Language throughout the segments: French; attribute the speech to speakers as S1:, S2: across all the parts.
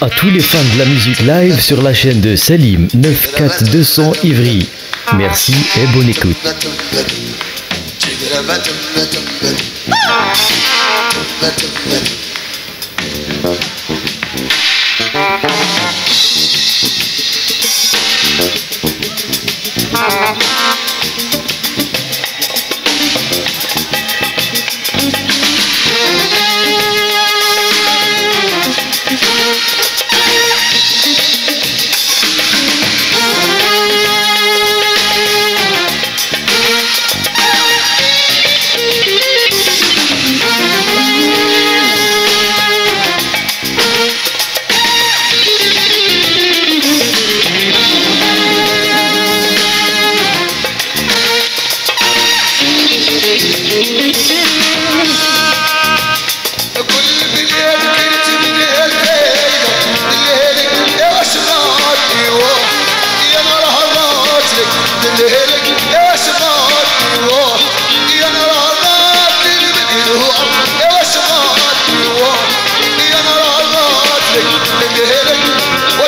S1: à tous les fans de la musique live sur la chaîne de Salim 94200 Ivry. Merci et bonne écoute.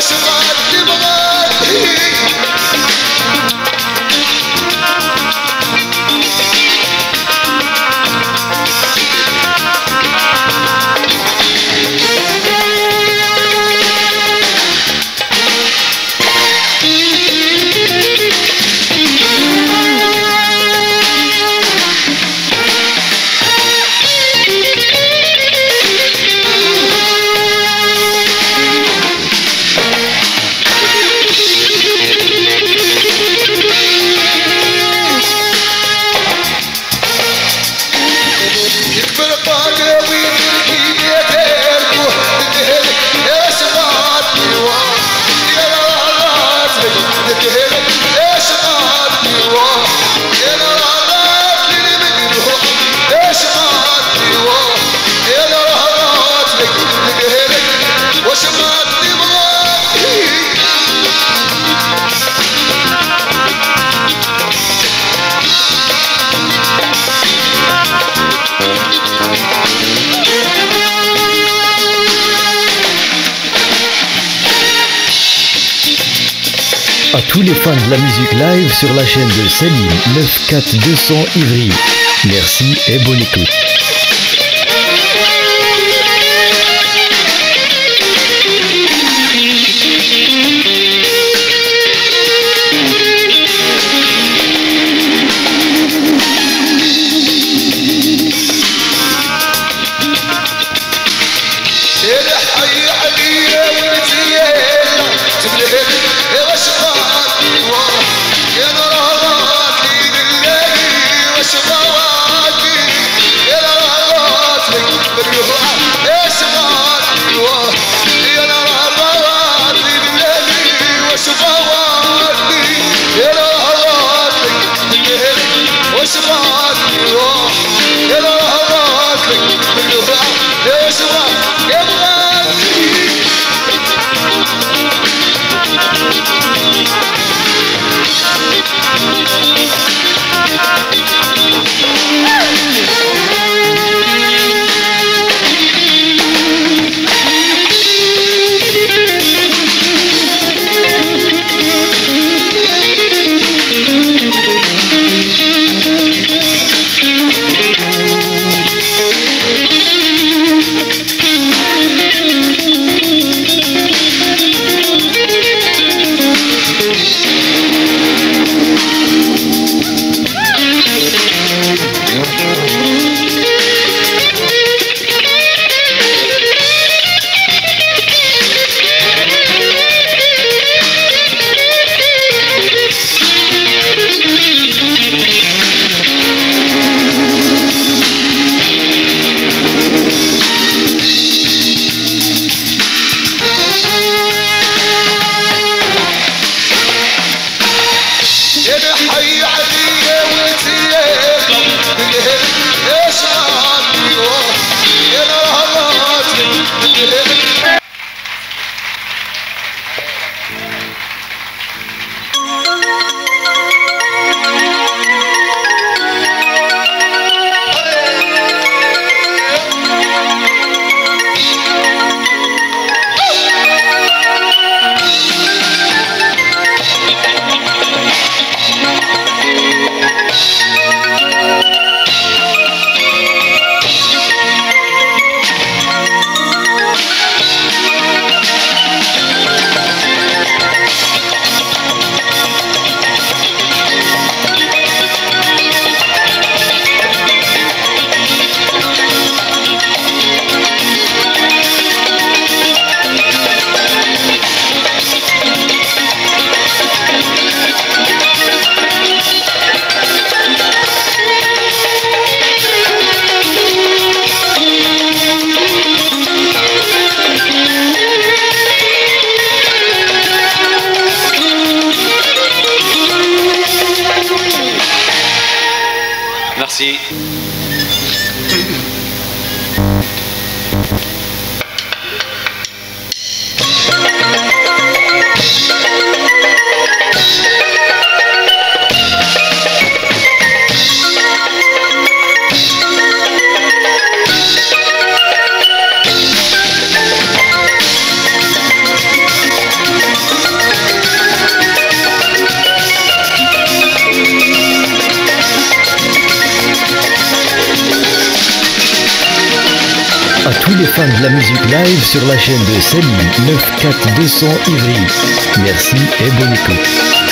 S1: worship God. Tous les fans de la musique live sur la chaîne de Salim 94200 Ivry. Merci et bonne écoute.
S2: world. Yeah, Merci. Musique live sur la chaîne de Salim 94200 Ivry. Merci et bonne écoute.